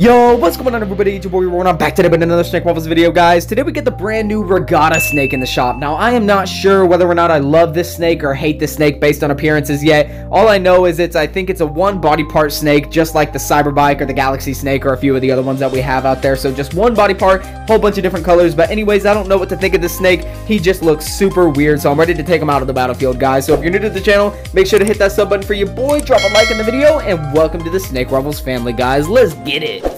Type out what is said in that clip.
Yo, what's going on everybody? It's your boy YROR back today with another Snake Rivals video, guys. Today we get the brand new Regatta snake in the shop. Now, I am not sure whether or not I love this snake or hate this snake based on appearances yet. All I know is it's, I think it's a one body part snake, just like the Cyberbike or the Galaxy Snake or a few of the other ones that we have out there. So just one body part, whole bunch of different colors. But anyways, I don't know what to think of this snake. He just looks super weird, so I'm ready to take him out of the battlefield, guys. So if you're new to the channel, make sure to hit that sub button for your boy, drop a like in the video, and welcome to the Snake Rivals family, guys. Let's get it.